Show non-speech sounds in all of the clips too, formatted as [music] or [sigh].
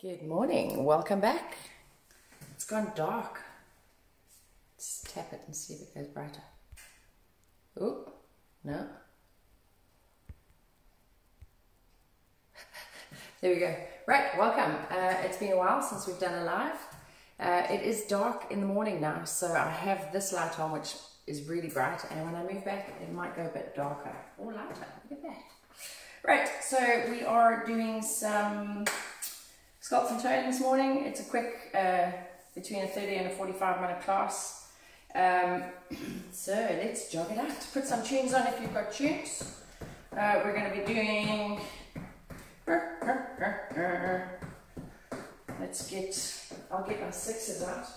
Good morning. Welcome back. It's gone dark. Let's tap it and see if it goes brighter. Oh, no. [laughs] there we go. Right, welcome. Uh, it's been a while since we've done a live. Uh, it is dark in the morning now, so I have this light on, which is really bright, and when I move back, it might go a bit darker or lighter. Look at that. Right, so we are doing some sculpt and tone this morning. It's a quick, uh, between a 30 and a 45 minute class. Um, [clears throat] so let's jog it out. Put some tunes on if you've got tunes. Uh, we're going to be doing. Let's get. I'll get my sixes out.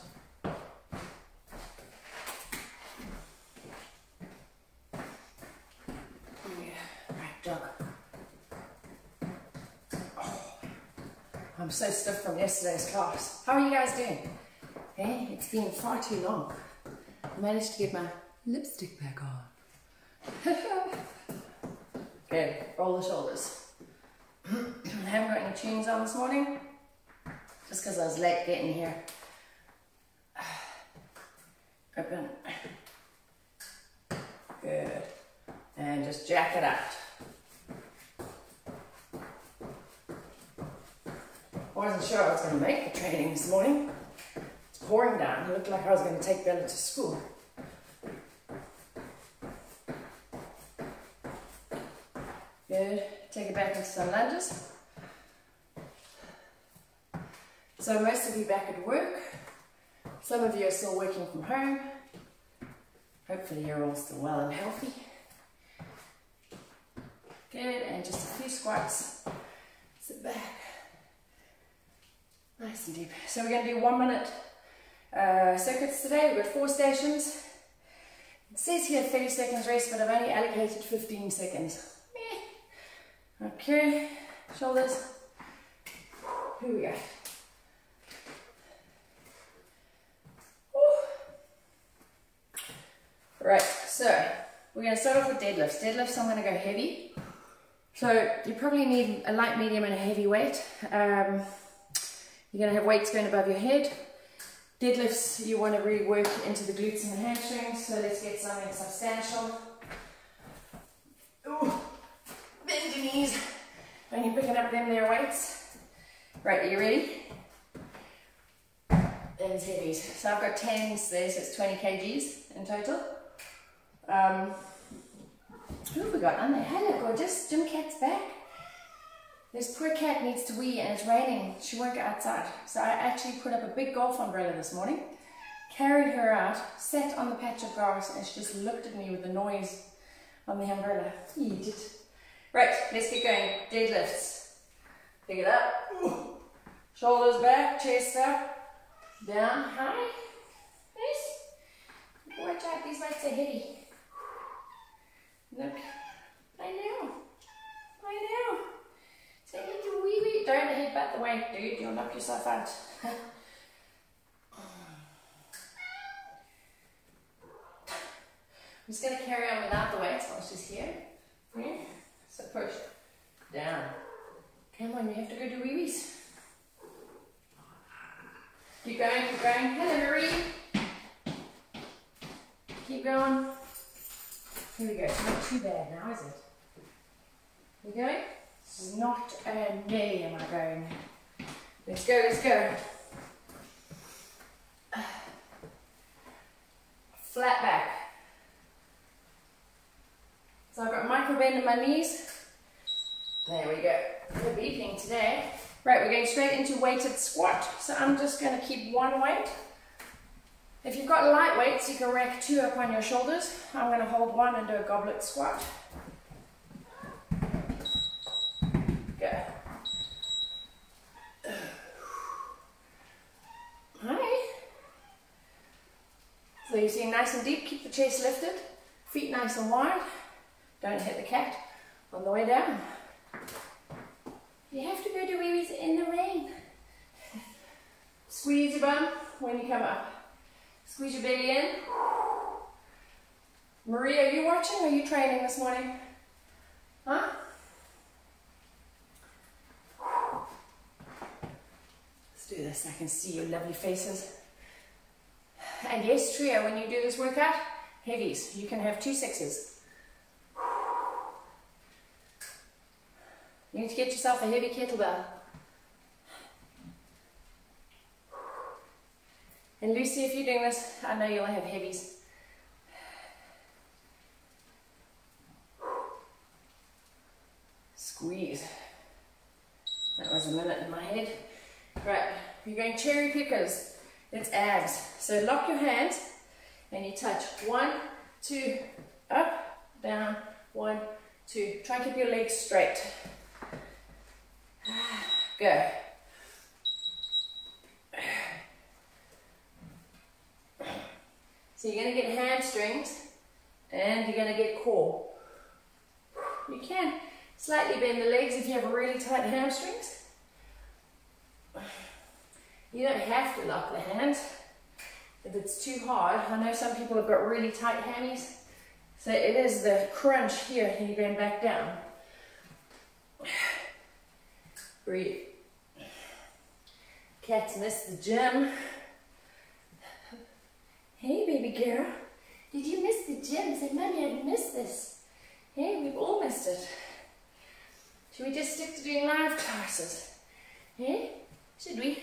I'm so stiff from yesterday's class. How are you guys doing? Hey, it's been far too long. I managed to get my lipstick back on. [laughs] okay, roll the shoulders. [clears throat] I haven't got any tunes on this morning, just because I was late getting here. Open. [sighs] Good. And just jack it out. Wasn't sure I was going to make the training this morning. It's pouring down. It looked like I was going to take Bella to school. Good. Take it back into some lunges. So most of you back at work. Some of you are still working from home. Hopefully you're all still well and healthy. Good, and just a few squats. Sit back. Nice and deep. So we're going to do one minute uh, circuits today. We've got four stations. It says here 30 seconds rest, but I've only allocated 15 seconds. Okay, shoulders. Here we go. Right, so we're going to start off with deadlifts. Deadlifts, I'm going to go heavy. So you probably need a light, medium, and a heavy weight. Um, you're going to have weights going above your head. Deadlifts, you want to really work into the glutes and the hamstrings, so let's get something substantial. Ooh, bend your knees when you're picking up them there weights. Right, are you ready? Them's heavies. So I've got 10s there, so it's 20 kgs in total. Um, who have we got on there? Hello, gorgeous. Gym Cat's back. This poor cat needs to wee and it's raining. She won't get outside. So I actually put up a big golf umbrella this morning, carried her out, sat on the patch of grass and she just looked at me with the noise on the umbrella. Eat it. Right, let's get going. Deadlifts. Pick it up. Shoulders back, chest up, down, high. Nice. Watch out, these weights are heavy. Look. I know. I know. Take it to wee wee. Don't headbutt the weight, dude. You'll knock yourself out. [laughs] I'm just going to carry on without the weights while she's here. Yeah. So push. Down. Come on, you have to go do wee wees. Keep going, keep going. Marie. Keep going. Here we go. It's not too bad now, is it? Here we go. Not a nay am I going. Let's go, let's go. Flat back. So I've got micro bend in my knees. There we go. We're beeping today. Right, we're going straight into weighted squat. So I'm just going to keep one weight. If you've got light weights, you can rack two up on your shoulders. I'm going to hold one and do a goblet squat. So you see nice and deep, keep the chest lifted, feet nice and wide. Don't hit the cat on the way down. You have to go to wee in the rain. Squeeze your bum when you come up. Squeeze your belly in. Maria, are you watching or are you training this morning? Huh? Let's do this, I can see your lovely faces. And yes, trio, when you do this workout, heavies. You can have two sixes. You need to get yourself a heavy kettlebell. And Lucy, if you're doing this, I know you'll have heavies. Squeeze. That was a minute in my head. Right, you're going cherry pickers. It's abs. So lock your hands and you touch. One, two, up, down, one, two. Try and keep your legs straight. [sighs] Go. So you're going to get hamstrings and you're going to get core. You can slightly bend the legs if you have really tight hamstrings. You don't have to lock the hand if it's too hard. I know some people have got really tight hammies. So it is the crunch here and you bend back down. Breathe. Cats miss the gym. Hey, baby girl. Did you miss the gym? Say, Mommy, I missed this. Hey, we've all missed it. Should we just stick to doing live classes? Hey, should we?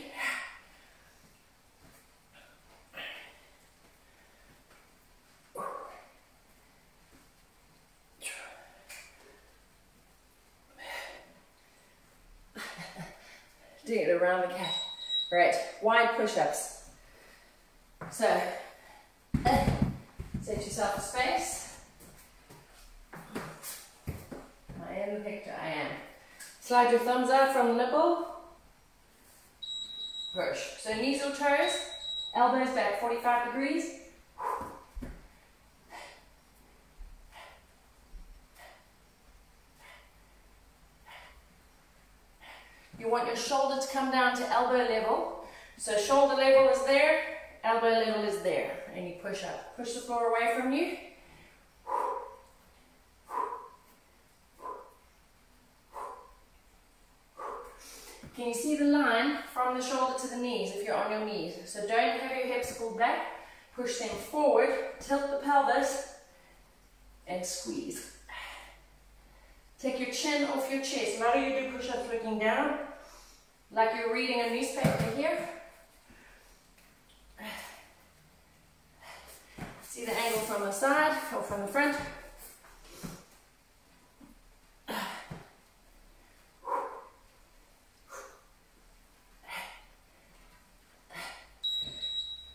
Doing it around the cat. Right, wide push-ups. So, [coughs] set yourself a space. I am the picture, I am. Slide your thumbs out from the nipple. Push. So knees or toes, elbows back 45 degrees. You want your shoulder to come down to elbow level. So shoulder level is there, elbow level is there. And you push up. Push the floor away from you. Can you see the line from the shoulder to the knees if you're on your knees? So don't have your hips pulled back. Push them forward, tilt the pelvis, and squeeze. Take your chin off your chest. Lot you do push-ups looking down, like you're reading a newspaper here. See the angle from the side or from the front.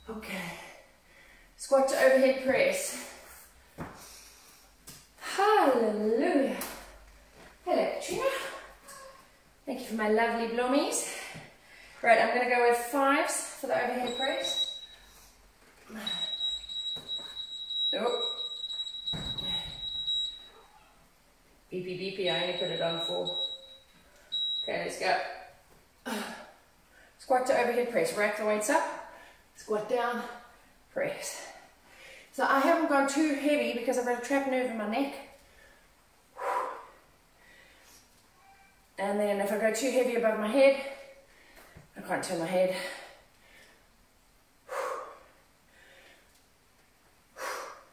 Okay. Squat to overhead press. My lovely bloomies. Right, I'm going to go with fives for the overhead press. Oh. Beepy beepy, I only put it on four. Okay, let's go. Squat to overhead press. Rack the weights up. Squat down, press. So I haven't gone too heavy because I've got a trapped nerve in my neck. And then if I go too heavy above my head, I can't turn my head.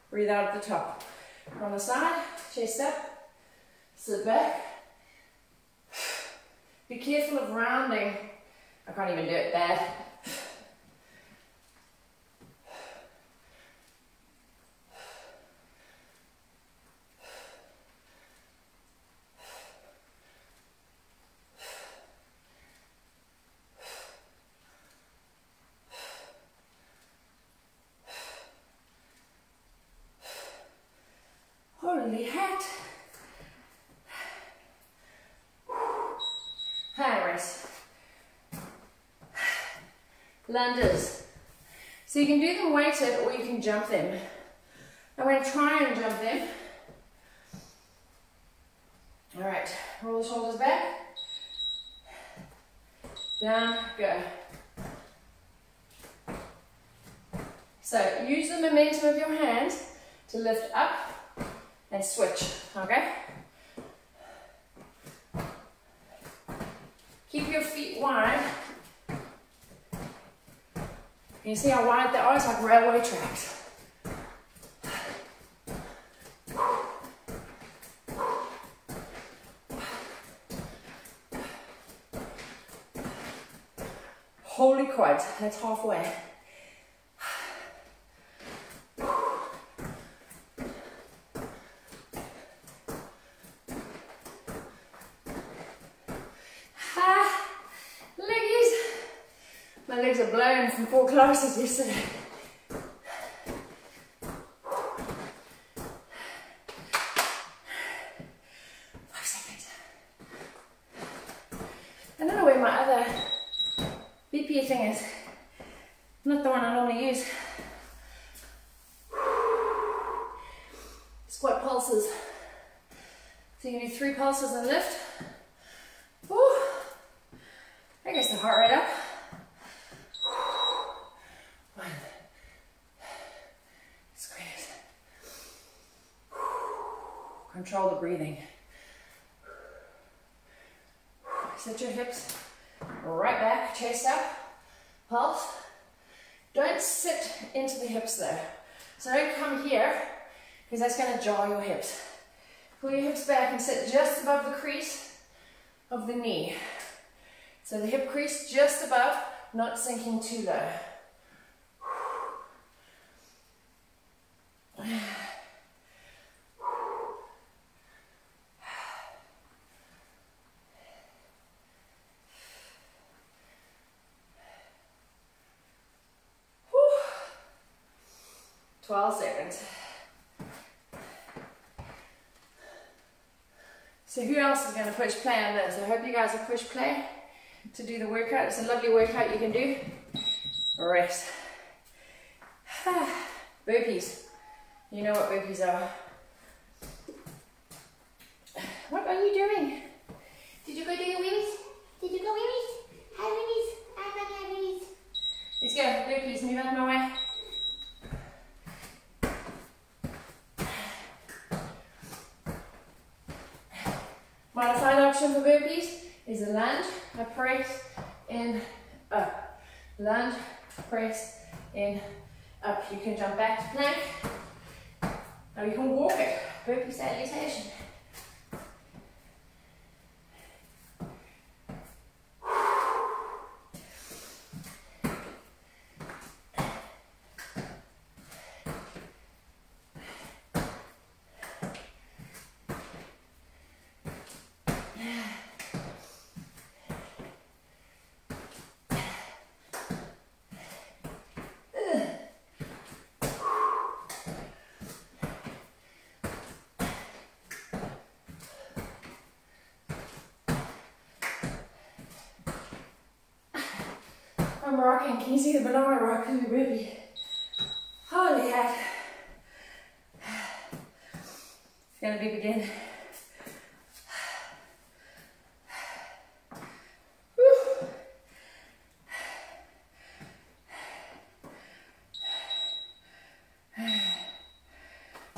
Breathe out at the top. On the side, chest up, sit back. Be careful of rounding. I can't even do it bad. Holy hat. High rest. Lunges. So you can do them weighted or you can jump them. I'm going to try and jump them. All right, roll the shoulders back. Down, go. So use the momentum of your hands to lift up and switch, okay? Keep your feet wide you see how wide they are? It's like railway tracks. Holy quad, that's halfway. Ah, leggies. My legs are blown from four classes yesterday. Five seconds. I don't know where my other BP thing is. Not the one I normally use. Squat pulses. So you can do three pulses and lift. Woo. I guess the heart rate up. One. Squeeze. Control the breathing. Set your hips right back, chest up, pulse. Don't sit into the hips though. So don't come here, because that's going to jar your hips. Pull your hips back and sit just above the crease of the knee. So the hip crease just above, not sinking too low. Whew. 12 seconds. So who else is going to push play on this? I hope you guys have push play to do the workout. It's a lovely workout you can do. Rest. [sighs] burpees. You know what burpees are. What are you doing? Did you go do your wheelies? Did you go wheelies? Hi wheelies. Buddy, hi wheelies. Let's go. Burpees. Move out of my way. Option for burpees is a lunge, a press, in, up. Lunge, press, in, up. You can jump back to plank. Now you can walk it. Burpee salutation. Rocking. Can you see the banana rock in the burpee? Holy heck. It's gonna be begin.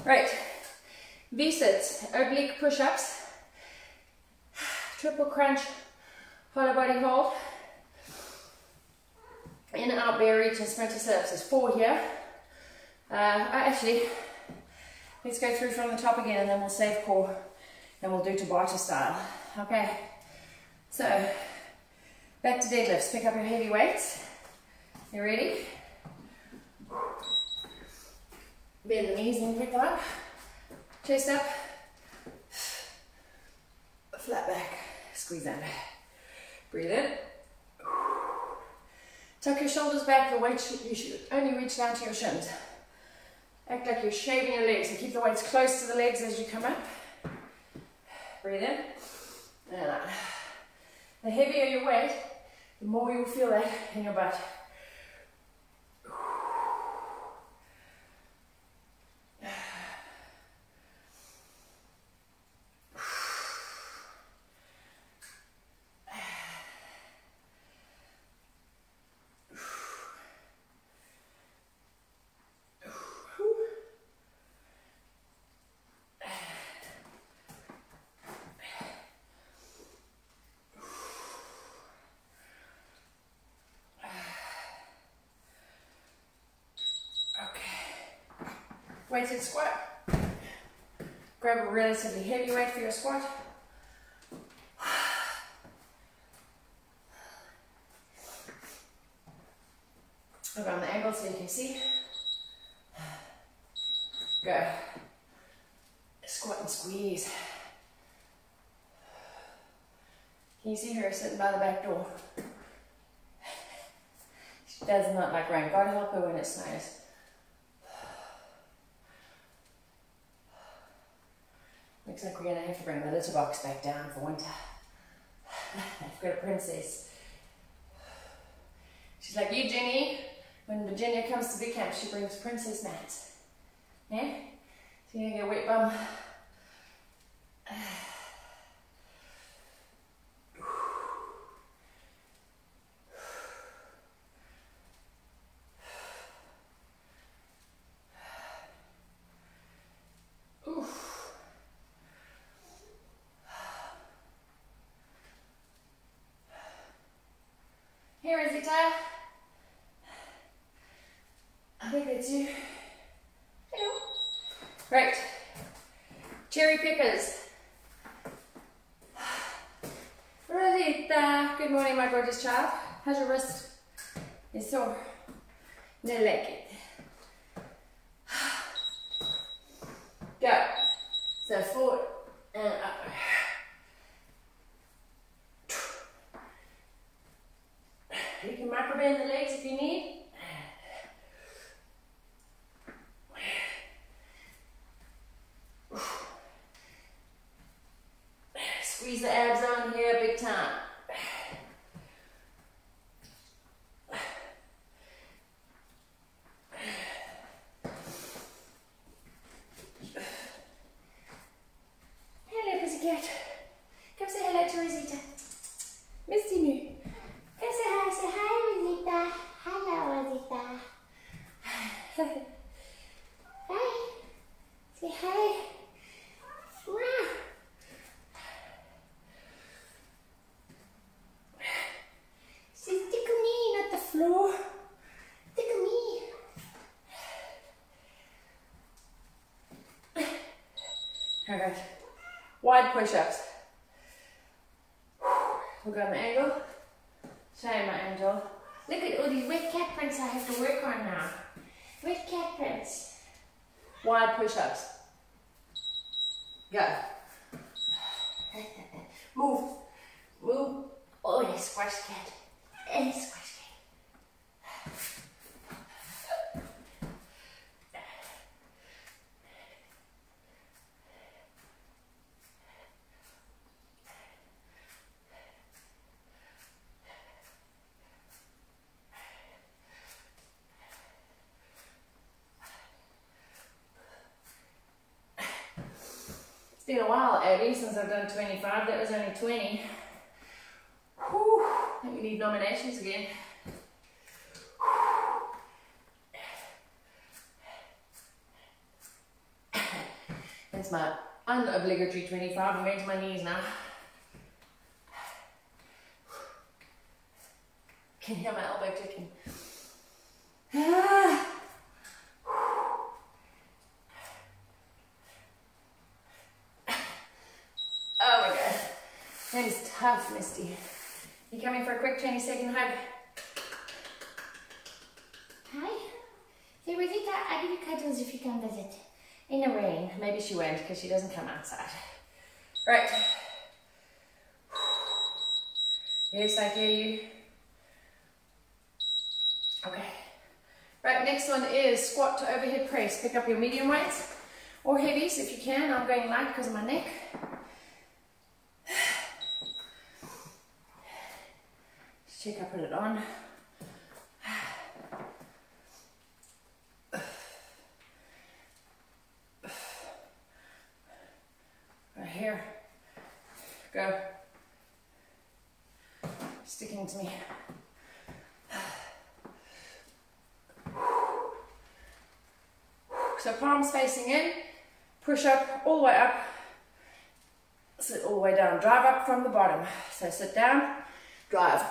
Right, V-sits, oblique push-ups, triple crunch, hollow body hold, in and out and sprinter sit-ups. There's four here. Uh, actually, let's go through from the top again and then we'll save core and we'll do Tabata style. Okay, so back to deadlifts. Pick up your heavy weights. You ready? Bend the knees and pick them up. Chest up. Flat back. Squeeze under. Breathe in. Tuck your shoulders back, the weight should, you should only reach down to your shins. Act like you're shaving your legs, and keep the weights close to the legs as you come up. Breathe in and out. The heavier your weight, the more you'll feel that in your butt. Weighted squat. Grab a relatively heavy weight for your squat. Around the angle so you can see. Go. Squat and squeeze. Can you see her sitting by the back door? She does not like rain. God help her when it snows. Looks like we're gonna have to bring the litter box back down for winter. I've got a princess. She's like, you Jenny, when Virginia comes to big camp, she brings princess mats. Yeah? So you're gonna get a wet bum. Here, Rosita. I think that's you. Hello. Right. Cherry pickers. Rosita. Good my child. How's your wrist? It's sore. No like it. [sighs] Go. So forward and up. [sighs] You can micro bend the legs if you need. [sighs] Squeeze the abs on here big time. Hello, pussycat. Come say hello to Rosita. Come say hi. Say hi, Rosita. Hello, Rosita. hi. Say hi. Wow. Say tickle me, not the floor. Tickle me. All right. Wide push-ups. We'll go on angle. Show you my angel. Look at all these wet cat prints I have to work on now. Wet cat prints. Wide push-ups. Go. [laughs] Move. Move. Oh, yes, squash cat. And squash cat. It's been a while, Abby, since I've done 25. That was only 20. Whew, I think we need nominations again. That's my unobligatory 25. I'm going to my knees now. Can hear my elbow ticking. Ah. Oh my god. That is tough, Misty. You coming for a quick 20 second hug? Hi. Say, Rosita, I'll give you cuddles if you come visit. In the rain. Maybe she won't because she doesn't come outside. Right. Yes, I hear you. Okay. Right, next one is squat to overhead press. Pick up your medium weights or heavies if you can. I'm going light because of my neck. Check I put it on. Right here. Go. Sticking to me. So palms facing in, push up all the way up, sit all the way down, drive up from the bottom. So sit down, drive.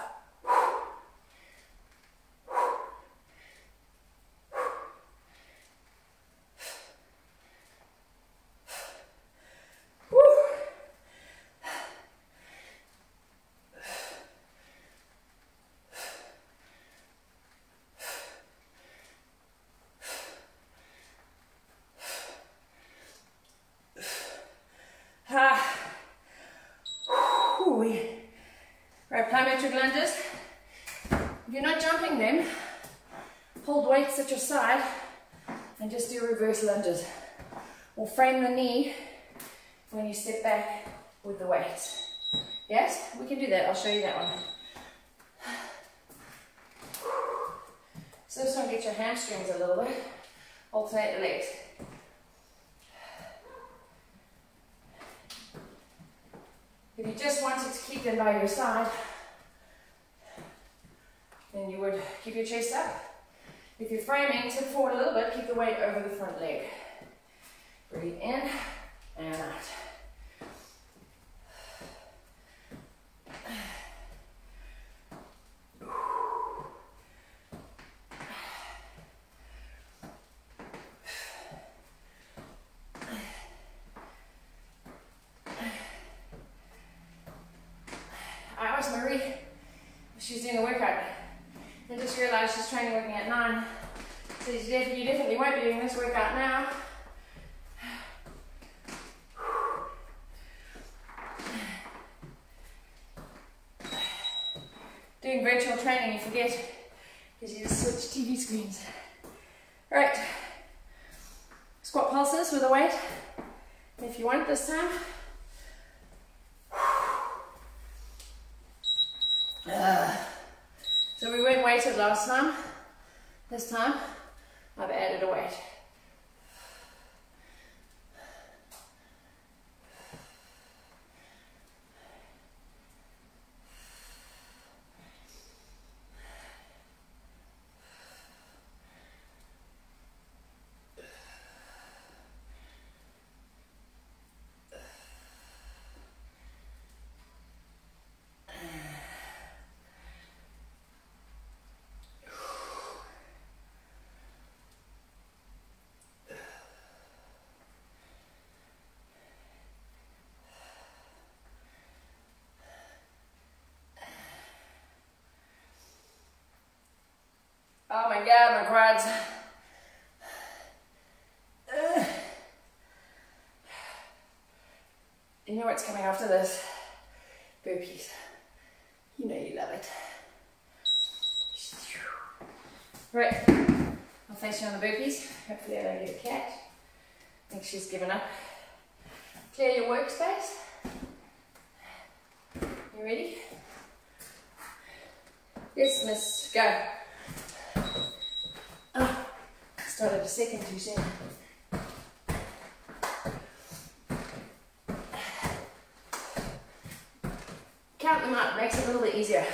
isometric lunges. If you're not jumping them, hold weights at your side and just do reverse lunges. Or frame the knee when you step back with the weight. Yes, we can do that. I'll show you that one. So this one get your hamstrings a little bit. Alternate the legs. If you just wanted to keep them by your side, then you would keep your chest up. If you're framing, tip forward a little bit, keep the weight over the front leg. Breathe in and out. she's doing a workout and just realized she's training working at 9. So you definitely won't be doing this workout now. Doing virtual training, you forget because you just switch TV screens. Right, squat pulses with a weight if you want this time. Uh, [sighs] so we weren't weighted last time. This time, I've added a weight. My god, my quads. [sighs] You know what's coming after this? Burpees. You know you love it. Right, I'll face you on the burpees. Hopefully I don't get a cat. I think she's given up. Clear your workspace. You ready? Yes, miss. Go. Started a second too soon. Count them up, makes it a little bit easier.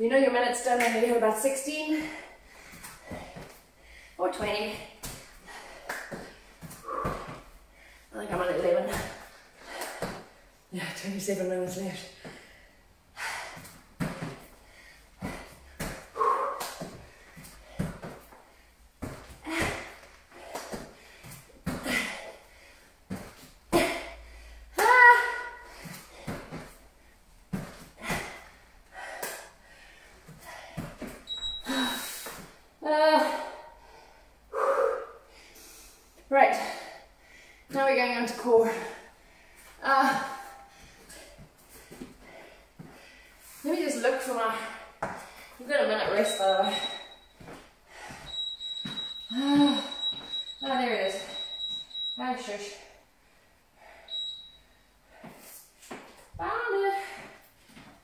You know your minute's done when you have about 16 or 20. I think I'm on 11. Yeah, 27 minutes left.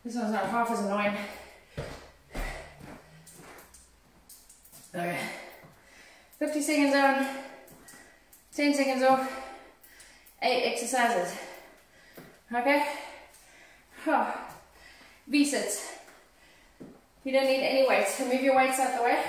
This one's not half as annoying. Okay. 50 seconds on, 10 seconds off, 8 exercises. Okay? Oh. V-sits. You don't need any weights. Move your weights out the way.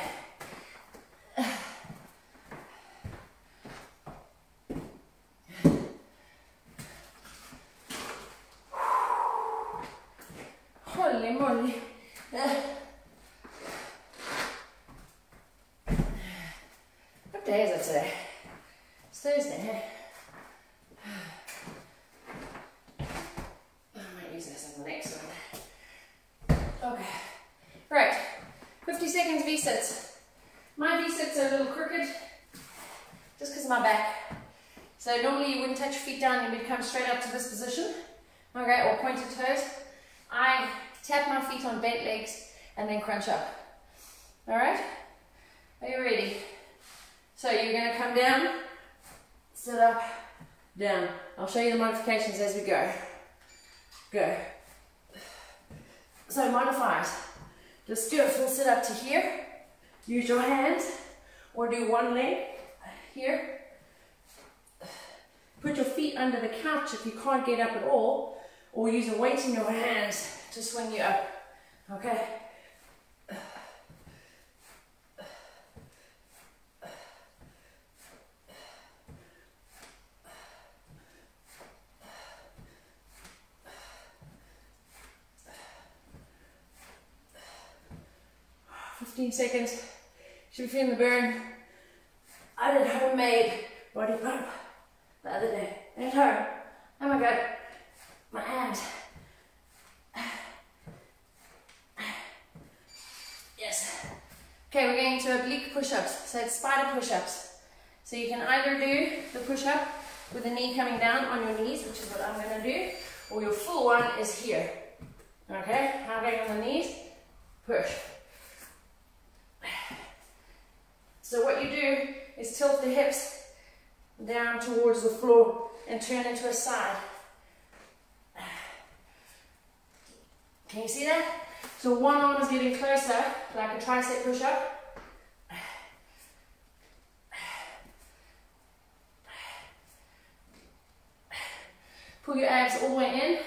I might use this on the next one. Okay. Right. 50 seconds V-sits. My V-sits are a little crooked just because of my back. So normally you wouldn't touch your feet down, you would come straight up to this position. Okay, or pointed toes. I tap my feet on bent legs and then crunch up. All right? Are you ready? So you're going to come down, sit up, down. I'll show you the modifications as we go. Go. So modifiers. Just do a full sit up to here. Use your hands or do one leg here. Put your feet under the couch if you can't get up at all or use a weight in your hands to swing you up. Okay? 15 seconds. Should be feeling the burn. I did homemade body pump the other day. It hurt. Oh my god. My hands. Yes. Okay, we're going to oblique push-ups. So it's spider push-ups. So you can either do the push-up with the knee coming down on your knees, which is what I'm going to do, or your full one is here. Okay, going on the knees, push. So what you do is tilt the hips down towards the floor and turn into a side. Can you see that? So one arm is getting closer, like a tricep push-up. Pull your abs all the way in.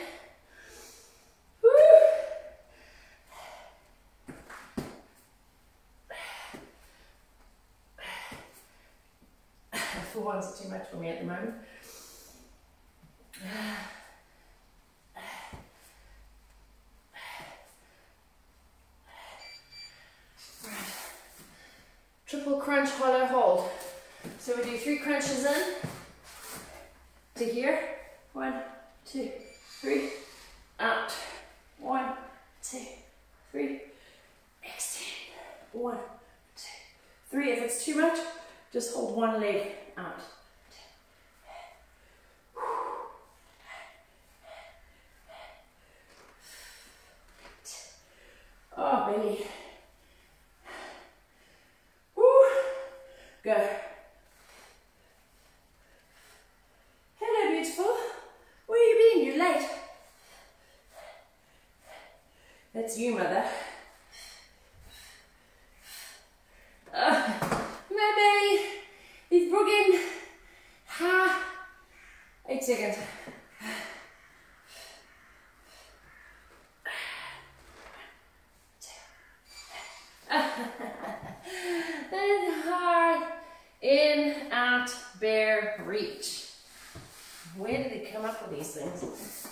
One's too much for me at the moment. Triple crunch, hollow hold. So we do three crunches in to here. One, two, three, out. One, two, three. Extend. One, two, three. If it's too much, just hold one leg out. Oh, baby. Woo. Go. Hello, beautiful. Where are you been? You're late. That's you, mother. seconds. then hard, in, out, bear, reach. Where did they come up with these things?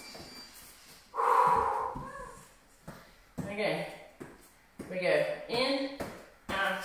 Okay, we go in, out,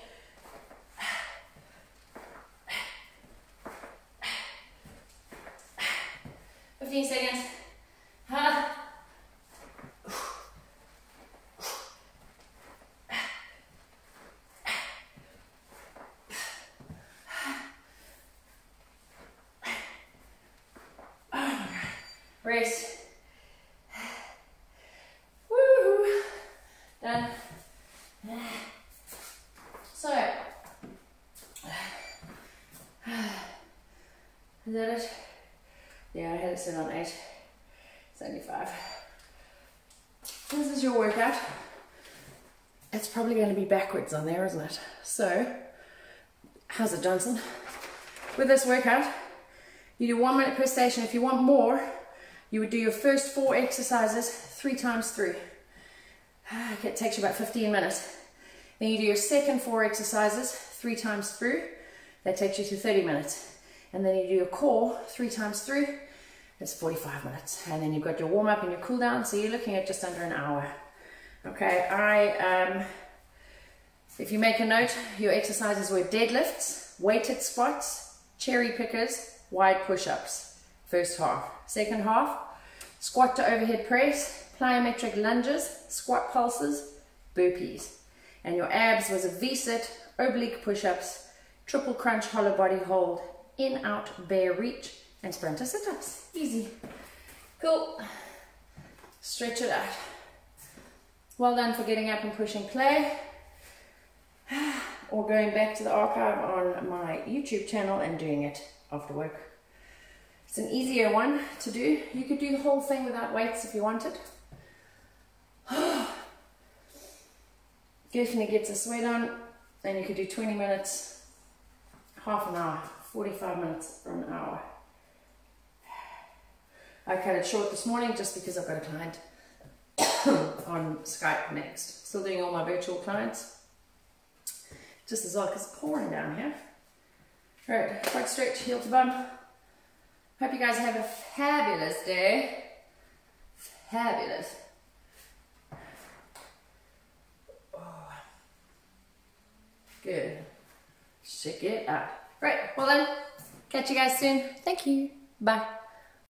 15 seconds. Ha. Rest. Woo! Done. So, is that it? Yeah, I had it set on 8. It's only 5. This is your workout. It's probably going to be backwards on there, isn't it? So, how's it, Johnson? With this workout, you do one minute per station. If you want more, you would do your first four exercises three times through. Ah, it takes you about 15 minutes. Then you do your second four exercises three times through. That takes you to 30 minutes. And then you do your core three times through. It's 45 minutes. And then you've got your warm up and your cool down. So you're looking at just under an hour. Okay, I, um, if you make a note, your exercises were deadlifts, weighted squats, cherry pickers, wide push-ups. First half. Second half, squat to overhead press, plyometric lunges, squat pulses, burpees. And your abs was a V-sit, oblique push-ups, triple crunch hollow body hold, in, out, bear reach, and sprinter sit-ups. Easy. Cool. Stretch it out. Well done for getting up and pushing play. [sighs] Or going back to the archive on my YouTube channel and doing it after work. It's an easier one to do. You could do the whole thing without weights if you wanted. [sighs] Definitely gets a sweat on. And you could do 20 minutes, half an hour, 45 minutes or an hour. I cut it short this morning just because I've got a client [coughs] on Skype next. Still doing all my virtual clients. Just as because it's pouring down here. Alright, quad stretch, heel to bum. Hope you guys have a fabulous day. Fabulous. Oh. Good. Shake it out. Right, well then, catch you guys soon. Thank you. Bye.